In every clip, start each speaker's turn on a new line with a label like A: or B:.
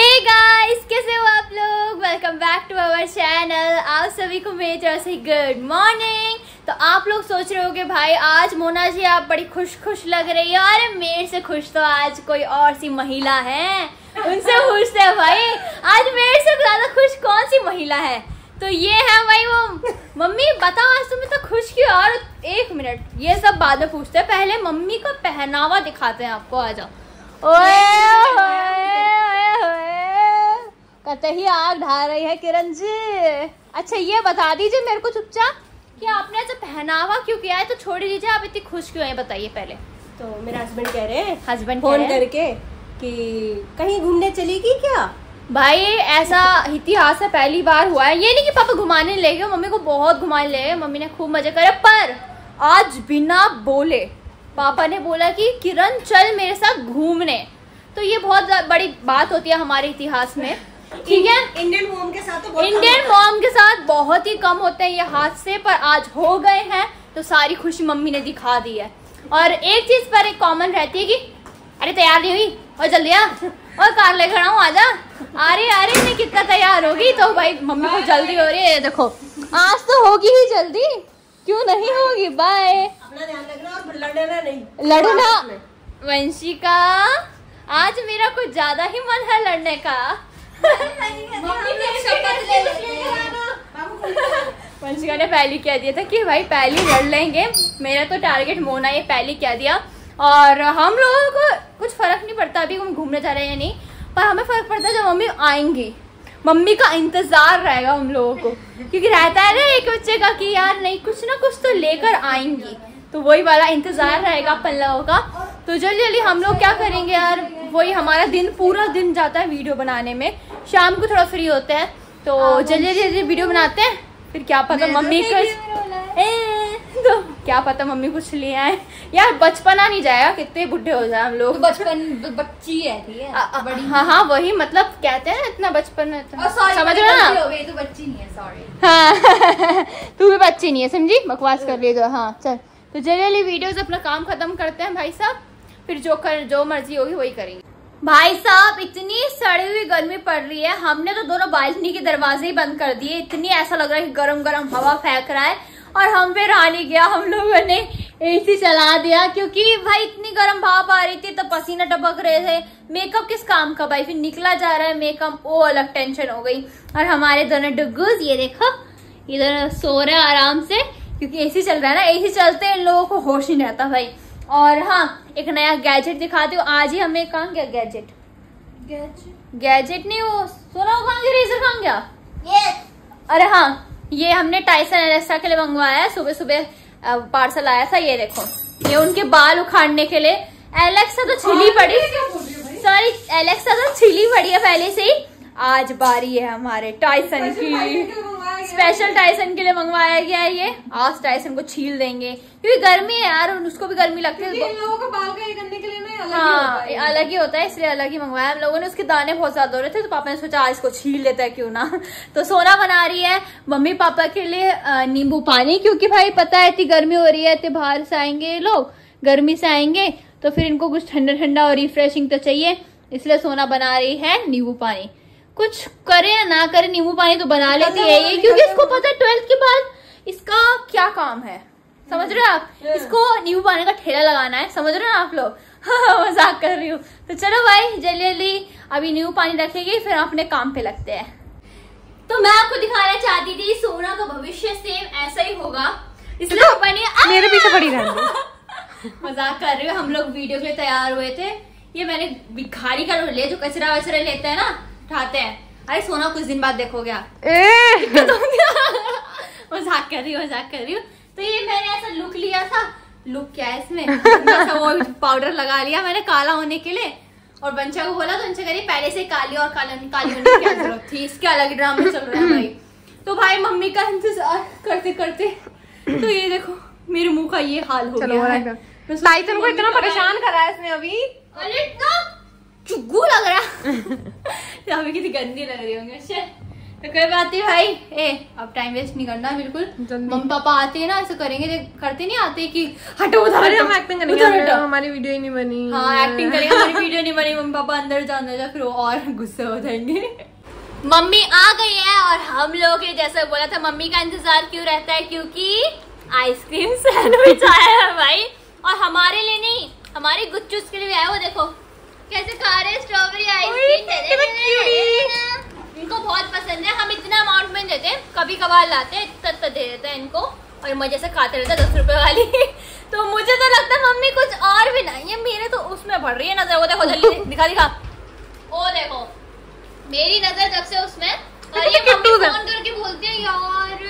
A: Hey guys कैसे हो आप लोग? Welcome back to our channel आप सभी को मेरी तरफ़ से गुड मॉर्निंग तो आप लोग सोच रहे हो कि भाई आज मोना जी आप बड़ी खुश खुश लग रही है। अरे मेरे से खुश तो आज कोई और सी महिला है। उनसे खुश है भाई आज मेरे से ज़्यादा खुश कौन सी महिला है? तो ये है भाई वो मम्मी बताओ आज तुम्हें तो खुश क्यों और एक मिनट ये सब बाद में पूछते हैं। पहले मम्मी का पहनावा दिखाते हैं आपको आ जाओ। ओए। कतही आग ढा रही है किरण जी। अच्छा ये बता दीजिए मेरे को चुपचाप कि आपने ऐसा पहनावा क्यों किया है? तो छोड़ दीजिए आप इतनी खुश क्यों है बताइए पहले।
B: तो मेरे हस्बैंड कह रहे हैं
A: हस्बैंड
B: फ़ोन करके कि कहीं घूमने चलेगी क्या?
A: भाई ऐसा इतिहास है पहली बार हुआ है। ये नहीं कि पापा घुमाने ले गए मम्मी को बहुत घुमाने ले गए। मम्मी ने खूब मज़े करे पर आज बिना बोले पापा ने बोला कि किरण चल मेरे साथ घूमने। तो ये बहुत बड़ी बात होती है हमारे इतिहास में। ठीक है?
B: इंडियन मोम के साथ तो बहुत
A: इंडियन मॉम के साथ बहुत ही कम होते हैं ये हादसे पर आज हो गए हैं तो सारी खुशी मम्मी ने दिखा दी है। और एक चीज़ पर एक कॉमन रहती है कि अरे तैयार नहीं हुई? और जल्दी आ। और कार ले खड़ा हूँ आजा अरे अरे मैं कितना तैयार होगी? तो भाई मम्मी को जल्दी हो रही है देखो। आज तो होगी ही जल्दी। क्यों नहीं होगी? बाय
B: अपना ध्यान रखना लड़ना नहीं।
A: लड़ना। वंशिका आज मेरा कुछ ज़्यादा ही मन है लड़ने का। वंशिका ने पहले कह दिया था कि भाई पहले लड़ लेंगे। मेरा तो टारगेट मोना, ये पहले कह दिया। और हम लोगों को कुछ फ़र्क नहीं पड़ता अभी हम घूमने जा रहे हैं या नहीं, पर हमें फ़र्क पड़ता है जब मम्मी आएँगी। मम्मी का इंतज़ार रहेगा हम लोगों को। क्योंकि रहता है ना एक बच्चे का कि यार नहीं, कुछ ना कुछ तो लेकर आएँगी। तो वही वाला इंतज़ार रहेगा अपन लोगों का। तो जल्दी जल्दी हम लोग क्या करेंगे यार, वही हमारा दिन, पूरा दिन जाता है वीडियो बनाने में। शाम को थोड़ा फ्री होते हैं तो जल्दी जल्दी वीडियो बनाते हैं। फिर क्या पता मम्मी कुछ तो क्या पता मम्मी कुछ ले आए। यार बचपना नहीं जाएगा कितने बुढ़े हो जाए हम लोग।
C: बचपन बच्ची है ठीक है
A: हाँ हाँ वही मतलब कहते हैं इतना बचपन समझ रहे ना?
C: तो बच्ची नहीं है सॉरी
A: हाँ तू भी बच्ची नहीं है समझी? बकवास कर लिए तो हाँ चल। तो जल्दी वीडियोस अपना काम खत्म करते हैं भाई साहब। फिर जो कर जो मर्ज़ी होगी वही करेंगे। भाई साहब, इतनी सड़ी हुई गर्मी पड़ रही है। हमने तो दोनों बालकनी के दरवाजे ही बंद कर दिए। इतनी ऐसा लग रहा है कि गरम गरम हवा फेंक रहा है। और हम रहा नहीं गया, हम लोगों ने एसी चला दिया, क्योंकि भाई इतनी गर्म भाप आ रही थी तो पसीना टपक रहे थे। मेकअप किस काम का भाई? फिर निकला जा रहा है मेकअप वो अलग टेंशन हो गई। और हमारे दोनों डुगूज ये देखो, ये दोनों सो रहे आराम से, क्योंकि एसी चल रहा है ना एसी चलते इन लोगों को होश ही नहीं रहता भाई। और हाँ एक नया गैजेट दिखाती हूँ। आज ही हमें कहा गया गैजेट गैजेट नहीं वो सुना वो कहाँ गया रेजर कहाँ गया? अरे हाँ ये हमने टाइसन एलेक्सा के लिए मंगवाया है। सुबह सुबह पार्सल आया था ये देखो। ये उनके बाल उखाड़ने के लिए। एलेक्सा तो छिली पड़ी। सॉरी एलेक्सा तो छिली पड़ी है पहले से ही। आज बारी है हमारे टाइसन की। स्पेशल टाइसन के लिए मंगवाया गया है ये। आज टाइसन को छील देंगे। क्योंकि गर्मी है यार उसको भी गर्मी लगती है।
B: लोगों का बाल का ये करने के लिए ना अलग ही
A: हाँ
B: होता है।
A: अलग ही होता है इसलिए अलग ही मंगवाया। हम लोगों ने उसके दाने बहुत ज़्यादा हो रहे थे तो पापा ने सोचा आज इसको छील लेता है क्यों ना? तो सोना बना रही है मम्मी पापा के लिए नींबू पानी क्योंकि भाई पता है इतनी गर्मी हो रही है इतने बाहर से आएँगे लोग गर्मी से आएँगे तो फिर इनको कुछ ठंडा ठंडा और रिफ्रेशिंग तो चाहिए इसलिए सोना बना रही है नींबू पानी। कुछ करे या ना करे नींबू पानी तो बना लेती है ये क्योंकि इसको पता है ट्वेल्थ के बाद इसका क्या काम है? समझ रहे हो आप? इसको नींबू पानी का ठेला लगाना है समझ रहे हो ना आप लोग? मज़ाक कर रही हूँ। तो चलो भाई जल्दी जल्दी अभी नींबू पानी रखेगी फिर हम अपने काम पे लगते हैं। तो मैं आपको दिखाना चाहती थी सोना का भविष्य सेम ऐसा ही होगा। इसलिए पापा ने
B: मेरे पीछे पड़ी
A: मज़ाक कर रही हूँ हम लोग वीडियो के लिए तैयार हुए थे। ये मैंने भिखारी का लिया जो कचरा वचरा लेते हैं ना उठाते हैं। अरे सोना कुछ दिन बाद देखोगे आप। मज़ाक कर रही हूँ मज़ाक कर रही हूँ। तो ये मैंने ऐसा लुक लिया था। लुक क्या है इसमें? वो पाउडर लगा लिया मैंने काला होने के लिए। और बंचा को बोला तो बंचा कह रही पहले से काली और काली काली होने की ज़रूरत थी? इसके अलग ड्रामा चल रहा है भाई। तो भाई मम्मी का इंतज़ार करते करते तो ये देखो मेरे मुँह का ये हाल हो गया है।
B: टाइसन को इतना परेशान करा है इसने अभी।
A: अरे चुग्गू लग रहा। अभी कितनी गंदी लग रही होंगी। अच्छा तो कोई बात नहीं भाई। ए अब टाइम वेस्ट नहीं करना बिल्कुल। मम्मी पापा आते हैं ना ऐसे करेंगे करते नहीं आते कि हटो उधर
B: अरे हम एक्टिंग करेंगे। हमारी वीडियो ही नहीं बनी।
A: हाँ एक्टिंग करेंगे हमारी वीडियो नहीं बनी मम्मी पापा अंदर जा अंदर जा फिर और गुस्से हो जाएँगे। मम्मी आ गई है और हम लोग जैसे बोला था मम्मी का इंतज़ार क्यों रहता है? क्योंकि आइसक्रीम सैंडविच आया है भाई। और हमारे लिए नहीं हमारे गुच्चूस के लिए आया वो देखो। कैसे खा रहे हैं स्ट्रॉबेरी आइसक्रीम इनको बहुत पसंद है हम इतना अमाउंट में देते हैं कभी कभार लाते हैं इतना इतना दे देते हैं इनको और मज़े से खाते रहते हैं दस रुपए वाली। तो मुझे तो लगता है मम्मी कुछ और भी नहीं है मेरे तो उसमें बढ़ रही है नज़र वो देखो जल्दी दिखा दिखा। ओ देखो मेरी नज़र जब से उसमें और ये मम्मी फ़ोन करके बोलते हैं यार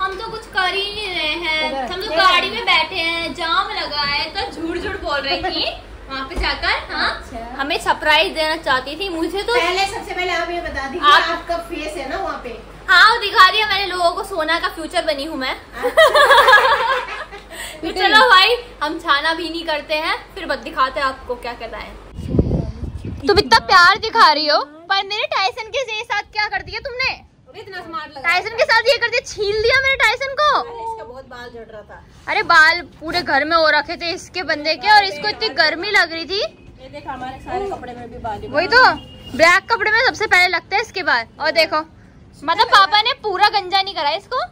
A: हम तो कुछ कर ही नहीं रहे हैं हम तो गाड़ी में बैठे हैं जाम लगा है तो झूठ झूठ बोल रही थी। वहाँ पे जाकर हाँ?
B: अच्छा।
A: हमें सरप्राइज़ देना चाहती थी मुझे तो
B: पहले सबसे पहले आप ये बता दी
A: आप-
B: आपका फेस है ना वहाँ पे?
A: हाँ वो दिखा रही है मैंने लोगों को सोना का फ्यूचर बनी हूँ मैं। तो चलो भाई हम छाना भी नहीं करते हैं फिर बस दिखाते हैं आपको क्या कहता है। तुम इतना प्यार दिखा रही हो पर मेरे टाइसन के साथ क्या कर दिया तुमने?
B: इतना स्मार्ट लगा।
A: टाइसन के साथ ये कर दिया छील दिया मेरे टाइसन को?
B: बाल झड़ रहा था।
A: अरे बाल पूरे घर में हो रखे थे इसके बंदे के और इसको इतनी गर्मी लग रही थी।
B: ये देखा हमारे सारे कपड़े में भी बाल
A: वही तो ब्लैक कपड़े में सबसे पहले लगता है इसके बाद और देखो मतलब पापा ने पूरा गंजा नहीं करा इसको।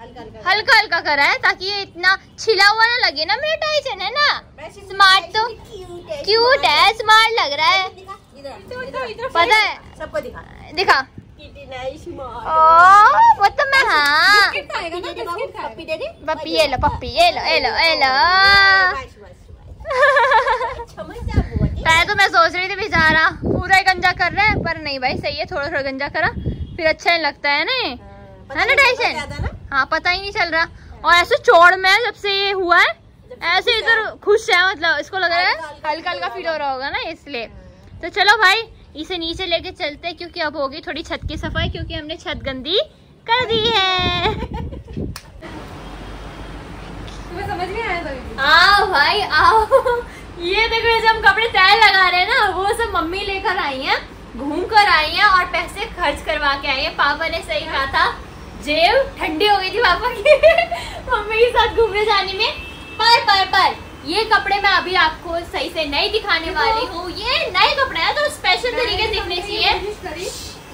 B: हल्का हल्का।
A: करा है ताकि ये इतना छिला हुआ ना लगे ना मेरा टाइसन है ना? स्मार्ट तो
B: क्यूट है
A: स्मार्ट लग रहा है। पता है
B: सबको दिखा।
A: दिखा। तो मैं हाँ
B: पप्पी
A: ये लो पप्पी ये लो ये लो ये लो पहले तो मैं सोच रही थी बेचारा पूरा ही गंजा कर रहा है पर नहीं भाई सही है थोड़ा थोड़ा गंजा करा फिर अच्छा नहीं लगता है ना है ना टाइसन
B: ज़्यादा ना
A: हाँ पता ही नहीं चल रहा। और ऐसे चौड़ में जब से ये हुआ है, ऐसे इधर खुश है मतलब इसको लग रहा है। हल्का हल्का फील हो रहा होगा ना, इसलिए। तो चलो भाई इसे नीचे लेके चलते हैं क्योंकि अब होगी थोड़ी छत की सफ़ाई क्योंकि हमने छत गंदी कर दी है।
B: तुम्हें समझ नहीं आया
A: आओ भाई आओ। ये देखो ये जो हम कपड़े तय लगा रहे हैं ना वो सब मम्मी लेकर आई हैं घूम कर आई हैं और पैसे खर्च करवा के आई हैं। पापा ने सही कहा था जेब ठंडी हो गई थी पापा की मम्मी के साथ घूमने जाने में। पर पर पर ये कपड़े मैं अभी आपको सही से नहीं दिखाने वाली हूँ। ये नए कपड़े हैं तो स्पेशल तरीके से दिखने चाहिए।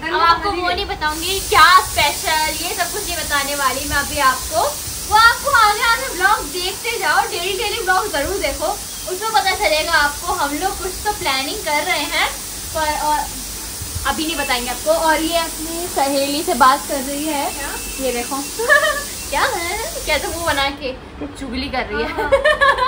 A: अब आपको वो नहीं बताऊँगी क्या स्पेशल ये सब कुछ नहीं बताने वाली मैं अभी आपको। वो आपको आगे आगे ब्लॉग देखते जाओ डेली डेली ब्लॉग ज़रूर देखो। उसमें पता चलेगा आपको हम लोग कुछ तो प्लानिंग कर रहे हैं पर और अभी नहीं बताएँगे आपको। और ये अपनी सहेली से बात कर रही है। ये देखो। क्या है? कैसे वो बना के चुगली कर रही है।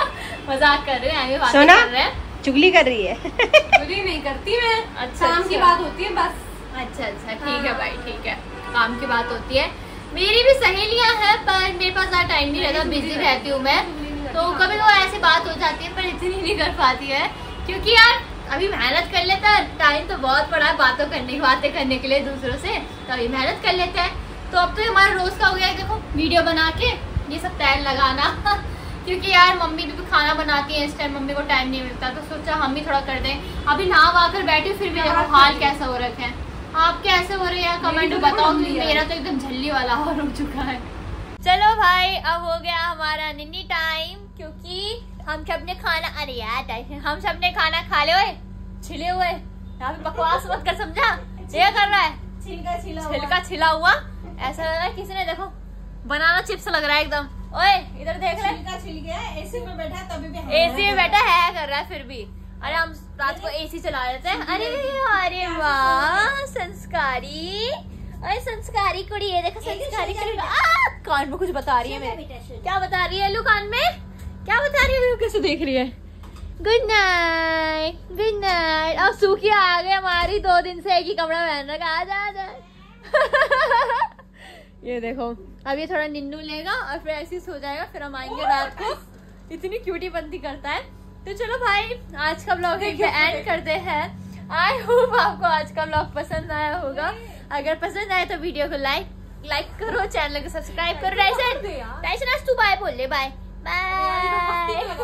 A: मज़ाक कर रहे हैं बात
B: सोना?
A: कर रहे हैं।
B: चुगली कर रही है।
C: चुगली नहीं करती मैं
A: अच्छा,
C: काम की
A: अच्छा।
C: बात होती है बस।
A: अच्छा अच्छा ठीक है भाई ठीक है। काम की बात होती है। मेरी भी सहेलियाँ हैं पर मेरे पास ज़्यादा टाइम नहीं रहता बिज़ी रहती हूँ मैं। तो कभी कभी ऐसी बात हो जाती है पर इतनी नहीं कर पाती है। क्योंकि यार अभी मेहनत कर लेता है टाइम तो बहुत पड़ा है बातों करने की बातें करने के लिए दूसरों से तो अभी मेहनत कर लेते हैं। तो अब तो हमारा रोज का हो गया है देखो वीडियो बना के ये सब तैयार लगाना। क्योंकि यार मम्मी भी खाना बनाती है इस टाइम मम्मी को टाइम नहीं मिलता तो सोचा हम भी थोड़ा कर दें। अभी नहा वहा कर बैठी फिर भी देखो हाल कैसा हो रखे हैं। आप कैसे हो रहे हैं कमेंट में बताओ क्योंकि मेरा तो एकदम झल्ली वाला हाल हो चुका है। चलो भाई अब हो गया हमारा निन्नी टाइम क्योंकि हम सबने खाना अरे यार हम सबने खाना खा ले हुए छिले हुए। यहाँ पे बकवास मत कर समझा? ये कर रहा है।
B: छिलका छिला
A: छिलका छिला हुआ। ऐसा लग रहा है किसी ने देखो बनाना चिप्स लग रहा है एकदम। ओए इधर देख ले।
B: छिलका छिल गया एसी में बैठा तभी भी
A: एसी में बैठा है कर रहा है फिर भी। अरे हम रात को एसी चला देते हैं अरे अरे वाह संस्कारी। अरे संस्कारी कुड़ी है देखो संस्कारी कुड़ी। कान में कुछ बता रही है मेरे। क्या बता रही है लू कान में? क्या बता रही है लू कैसे देख रही है? गुड नाइट गुड नाइट अब सूखी आ गए हमारी दो दिन से एक ही कमरा पहन रखा। आ जा। ये देखो। अब ये थोड़ा निन्नू लेगा और फिर ऐसे सो जाएगा फिर हम आएँगे रात को। इतनी क्यूटी बंदी करता है। तो चलो भाई आज का ब्लॉग एंड करते हैं। आई होप आपको आज का ब्लॉग पसंद आया होगा। अगर पसंद आए तो वीडियो को लाइक लाइक करो चैनल को सब्सक्राइब करो। टाइसन टाइसन आज तू बाय बोल ले बाय बाय